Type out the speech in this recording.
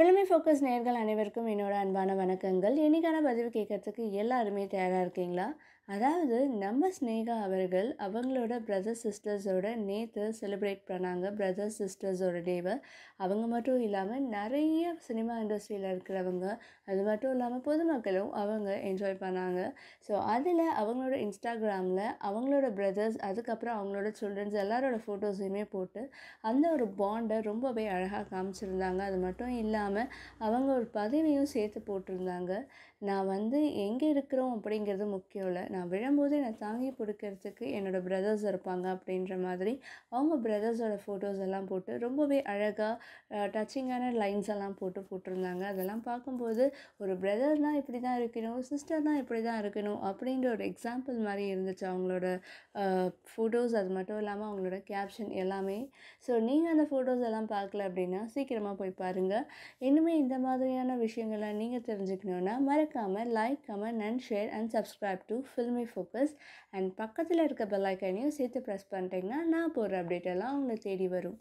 Filmy focus நேர்கள் அனைவருக்கும் என்னோட அன்பான வணக்கங்கள். இன்றைக்கான பதிவு கேட்கறதுக்கு எல்லாருமே தயாராக இருக்கீங்களா? அதாவது நம்ம ஸ்னேகா அவர்கள் அவங்களோட பிரதர் சிஸ்டர்ஸோட நேற்று செலிப்ரேட் பண்ணாங்க. பிரதர் சிஸ்டர்ஸோட டேவை அவங்க மட்டும் இல்லாமல் நிறைய சினிமா இண்டஸ்ட்ரியில் இருக்கிறவங்க அது மட்டும் இல்லாமல் பொதுமக்களும் அவங்க என்ஜாய் பண்ணாங்க. ஸோ அதில் அவங்களோட இன்ஸ்டாகிராமில் அவங்களோட பிரதர்ஸ் அதுக்கப்புறம் அவங்களோட சில்ட்ரன்ஸ் எல்லாரோட ஃபோட்டோஸையுமே போட்டு அந்த ஒரு பாண்டை ரொம்பவே அழகாக காமிச்சிருந்தாங்க. அது மட்டும் இல்லாமல் அவங்க ஒரு பதிவையும் சேர்த்து போட்டிருந்தாங்க. நான் வந்து எங்கே இருக்கிறோம் அப்படிங்கிறது முக்கியம் இல்லை. நான் விழும்போது என்னை தாங்கி பிடிக்கிறதுக்கு என்னோடய பிரதர்ஸ் இருப்பாங்க அப்படின்ற மாதிரி அவங்க பிரதர்ஸோட ஃபோட்டோஸ் எல்லாம் போட்டு ரொம்பவே அழகாக டச்சிங்கான லைன்ஸ் எல்லாம் போட்டு போட்டிருந்தாங்க. அதெல்லாம் பார்க்கும்போது ஒரு பிரதர்னால் இப்படி தான் இருக்கணும் சிஸ்டர்னால் இப்படி தான் இருக்கணும் அப்படின்ற ஒரு எக்ஸாம்பிள் மாதிரி இருந்துச்சு அவங்களோட ஃபோட்டோஸ் அது மட்டும் இல்லாமல் அவங்களோட கேப்ஷன் எல்லாமே. ஸோ நீங்கள் அந்த ஃபோட்டோஸ் எல்லாம் பார்க்கல அப்படின்னா சீக்கிரமாக போய் பாருங்கள் இன்னுமே இந்த மாதிரியான விஷயங்களை நீங்கள் தெரிஞ்சுக்கணுன்னா மறக்காமல் like comment and share and subscribe to Filmi Focus and பக்கத்தில் இருக்க பெல் சேர்த்து ப்ரெஸ் பண்ணிட்டீங்கன்னா நான் போடுற அப்டேட் எல்லாம் உங்களை தேடி வரும்.